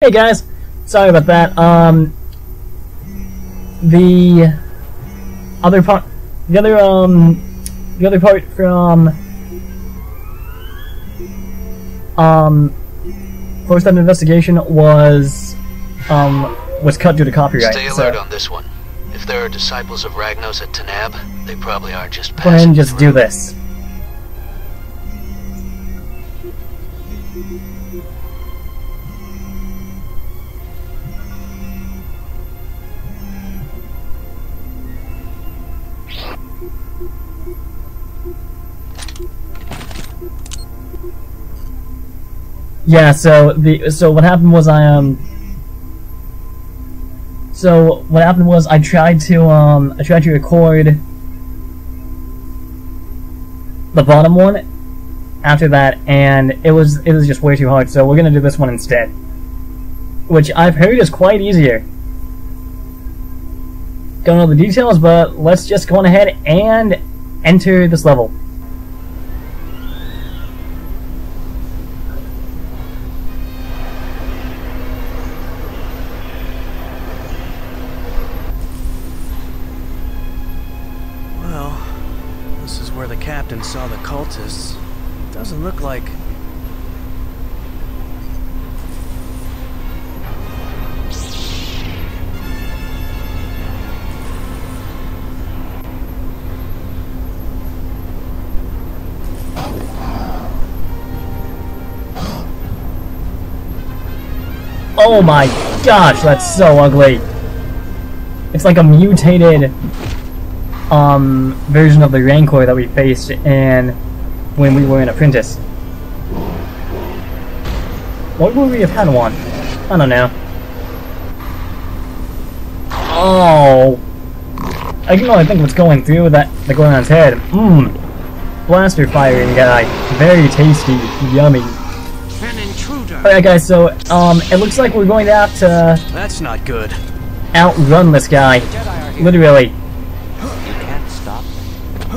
Hey guys, sorry about that. Um, the other part, the other um, the other part from um, first time investigation was um was cut due to copyright. Stay so alert on this one. If there are disciples of Ragnos at Tanaab, they probably are just go ahead and just through. do this. Yeah, so the so what happened was I um so what happened was I tried to um I tried to record the bottom one after that and it was it was just way too hard, so we're gonna do this one instead. Which I've heard is quite easier. Don't know the details, but let's just go on ahead and enter this level. Look like... Oh my gosh, that's so ugly. It's like a mutated um version of the Rancor that we faced in when we were in Apprentice. What would we have had one? I don't know. Oh. I can only think what's going through that the going on his head. Mmm. Blaster firing guy. Very tasty. Yummy. An! Alright guys, so um it looks like we're going to have to That's not good. outrun this guy. Literally.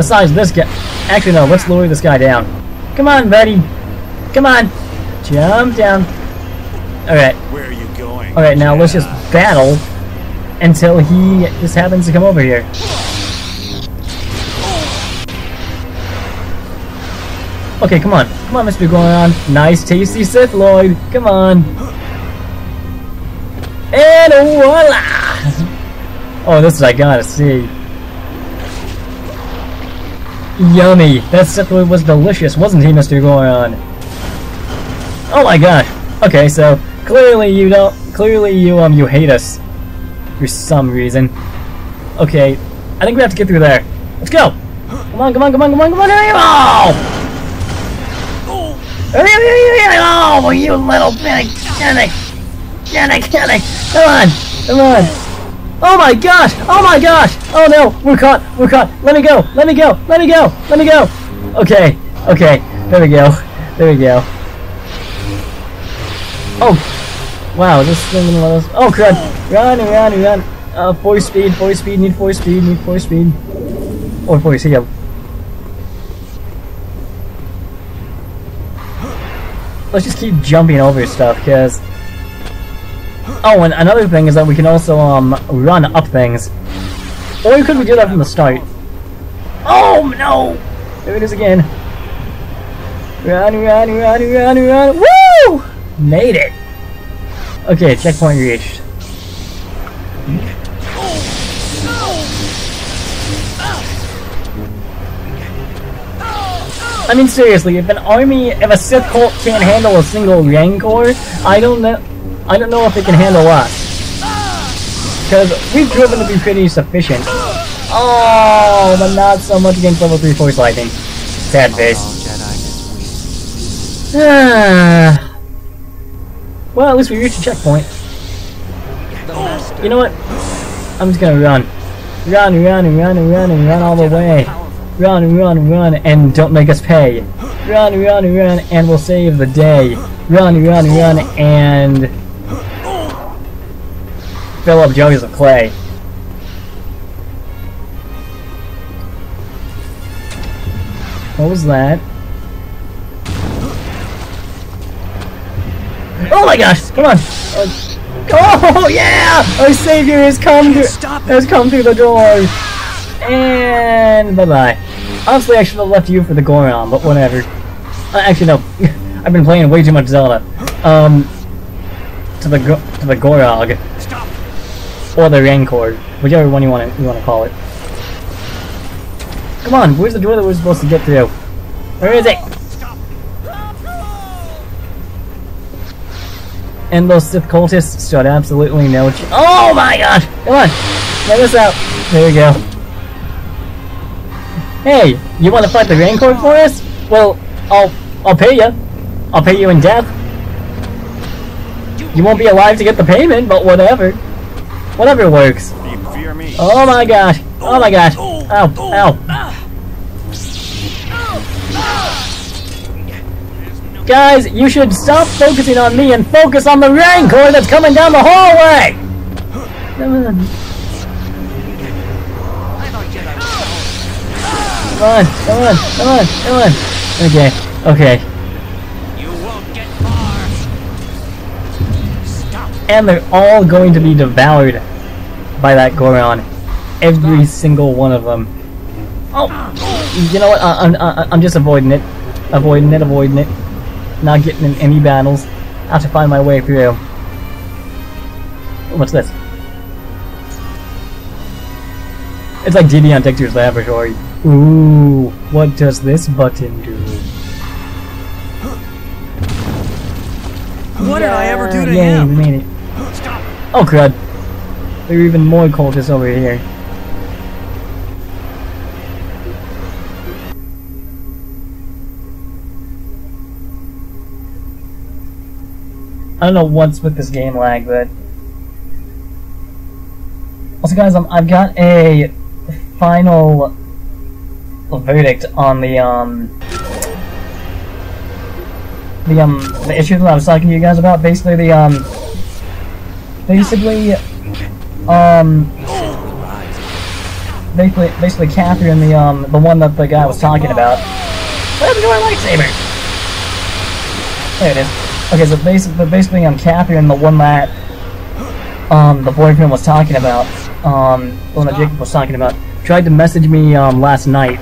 Besides this guy... Actually, no, let's lower this guy down. Come on, buddy. Come on. Jump down. Alright, Where are you going? alright, now let's just battle until he just happens to come over here. Okay, come on. Come on, Mr. Goron. Nice, tasty Sith Lord. Come on. And voila! Oh, this is I gotta see. Yummy! That Lord was delicious, wasn't he, Mr. Goron? Oh my gosh! Okay, so clearly you don't. Clearly you um you hate us for some reason. Okay, I think we have to get through there. Let's go! Come on, come on, come on, come on, come on! Oh! Oh, you little bitty Jenny! Jenny, Jenny! Come on! Come on! Oh my gosh! Oh my gosh! Oh no! We're caught! We're caught! Let me go! Let me go! Let me go! Let me go! Okay, okay. There we go. There we go. Oh! Wow, this thing us. Oh crap! Run, run, run! Uh, force speed, force speed, need force speed, need force speed. Or force heal. Let's just keep jumping over stuff, because... Oh, and another thing is that we can also, um, run up things. Or could we do that from the start? Oh, no! There it is again. Run, run, run, run, run. Woo! Made it! Okay, checkpoint reached. I mean, seriously, if an army, if a Sith cult can't handle a single Rancor, I don't know, I don't know if it can handle us. Because we've proven to be pretty sufficient. Oh, but not so much against level 3 Force Lightning. Sad face. Ah. Well, at least we reached a checkpoint. You know what? I'm just gonna run. Run, run, run, and run, and run all the way. Run, run, run, and don't make us pay. Run, run, run, and we'll save the day. Run, run, run, and fill up jars of clay. What was that? Oh my gosh! Come on! Oh yeah! Our savior has come it. has come through the door. And bye bye. Honestly, I should have left you for the Goron, but whatever. Uh, actually, no. I've been playing way too much Zelda. Um, to the to the Gorog or the Rancor, whichever one you want to you want to call it. Come on, where's the door that we're supposed to get through? Where is it? And those Sith cultists stood absolutely no ch- Oh my GOD! Come on! Let us out! There we go. Hey, you want to fight the Rancor for us? Well, I'll I'll pay you. I'll pay you in death. You won't be alive to get the payment, but whatever. Whatever works. Oh my gosh! Oh my gosh! Ow! Ow! Guys, you should stop focusing on me and focus on the Rancor that's coming down the hallway! Come on, come on, come on, come on! Okay, okay. And they're all going to be devoured by that Goron. Every single one of them. Oh! You know what? I, I'm, I, I'm just avoiding it. Avoiding it, avoiding it. Not getting in any battles. I have to find my way through. What's this? It's like Dee Dee on Dexter's Laboratory. Ooh, what does this button do? What did I ever do to Yay, him? made it. Oh crud. There are even more cultists over here. I don't know what's with this game lag, but also, guys, um, I've got a final verdict on the um the um the issue that I was talking to you guys about. Basically, the um basically um basically basically Catherine, the um the one that the guy was talking about. What happened lightsaber? There it is. Okay, so basically, basically, um, Catherine, the one that um the boyfriend was talking about, um, the one that Jacob was talking about, tried to message me um last night,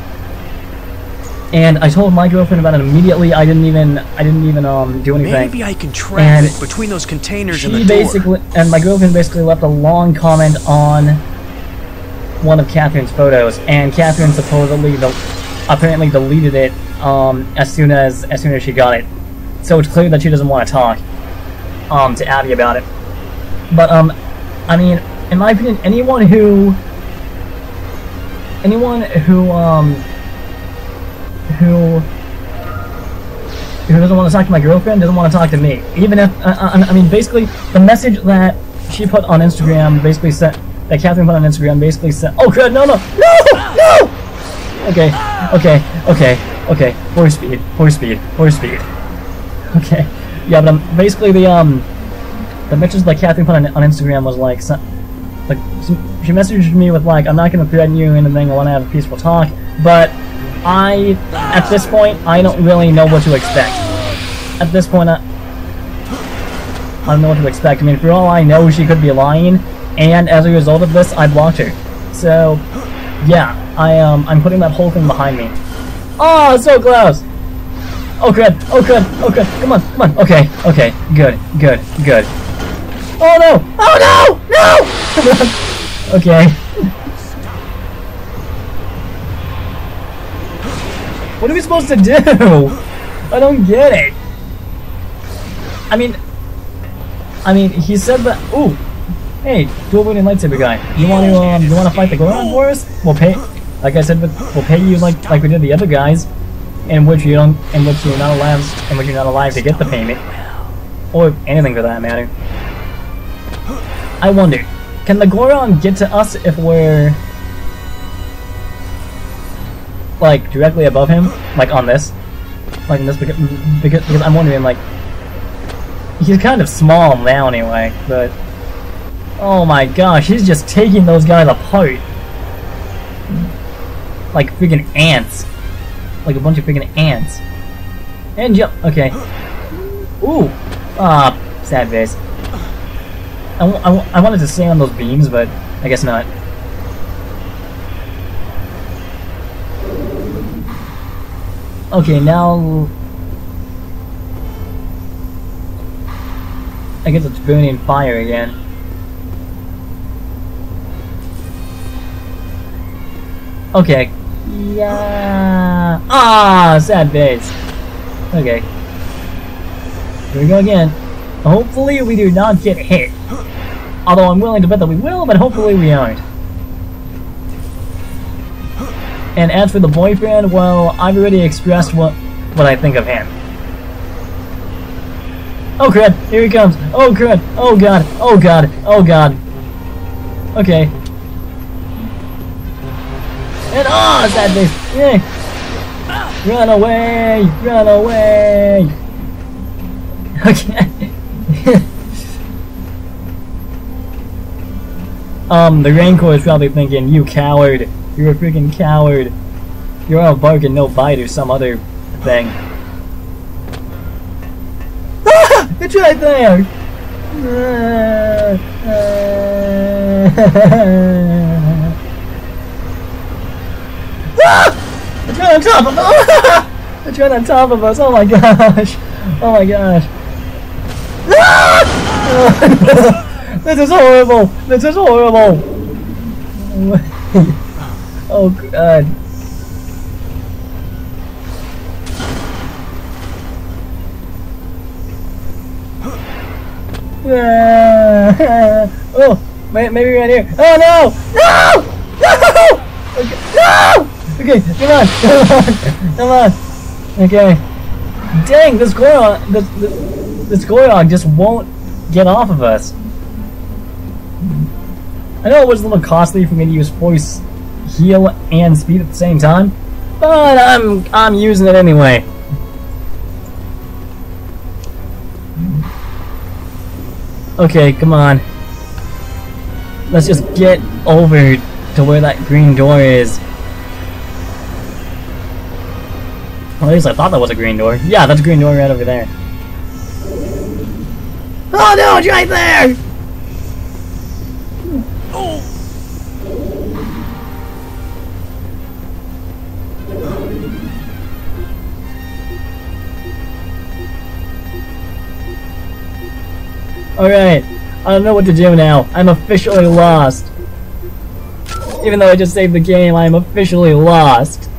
and I told my girlfriend about it immediately. I didn't even I didn't even um do anything. Maybe I can track And between those containers in She the door. and my girlfriend basically left a long comment on one of Catherine's photos, and Catherine supposedly, del- apparently deleted it um, as soon as as soon as she got it. So it's clear that she doesn't want to talk um, to Abby about it. But um, I mean, in my opinion, anyone who anyone who um who who doesn't want to talk to my girlfriend doesn't want to talk to me. Even if, uh, uh, I mean, basically, the message that she put on Instagram basically said, that Catherine put on Instagram basically said, oh crud, no, no, no, no! Okay, okay, okay, okay, force speed, force speed, force speed. Okay, yeah, but um, basically the, um, the message that Catherine put on, on Instagram was like, like, she messaged me with like, I'm not gonna threaten you or anything, I wanna have a peaceful talk, but I, at this point, I don't really know what to expect. At this point, I, I don't know what to expect. I mean, for all I know, she could be lying, and as a result of this, I blocked her. So, yeah, I um, I'm putting that whole thing behind me. Oh, so close! Oh crud! Oh crud! Oh crud! Come on! Come on! Okay! Okay! Good! Good! Good! Oh no! Oh no! No! okay. What are we supposed to do? I don't get it. I mean, I mean, he said that. Ooh, hey, dual wielding lightsaber guy. You want to um, you want to fight the Goron for us? We'll pay. Like I said, we'll pay you like like we did the other guys, in which you don't, in which you're not allowed, in which you're not alive to get the payment. Or anything for that matter. I wonder, can the Goron get to us if we're like directly above him, like on this, like this because because, because I'm wondering like he's kind of small now anyway, but oh my gosh, he's just taking those guys apart like freaking ants, like a bunch of freaking ants. And jump. Okay. Ooh. Ah, sad face. I, I wanted to stay on those beams, but I guess not. Okay, now... I guess it's burning fire again. Okay. Yeah. Ah, sad face. Okay. Here we go again. Hopefully we do not get hit. Although I'm willing to bet that we will, but hopefully we aren't. And as for the boyfriend, well, I've already expressed what what I think of him. Oh crap, here he comes. Oh crap, oh god, oh god, oh god. Okay. And oh, sad face. Yeah. Run away, run away. Okay. um, the Rancor is probably thinking, you coward. You're a freaking coward. You're a bark and no bite or some other thing. Ah! It's right there! Ah! It's right on top of us! It's right on top of us! Oh my gosh! Oh my gosh! Ah! this is horrible! This is horrible! Oh god. oh, maybe right here. Oh no! No! No! Okay, no! Okay, come on, come on, come on. Okay. Dang, this Gorog, this, this, this Gorog just won't get off of us. I know it was a little costly for me to use force heal and speed at the same time, but I'm I'm using it anyway. Okay, come on. Let's just get over to where that green door is. Well, at least I thought that was a green door. Yeah, that's a green door right over there. Oh no, it's right there! Alright, I don't know what to do now. I'm officially lost. Even though I just saved the game, I am officially lost.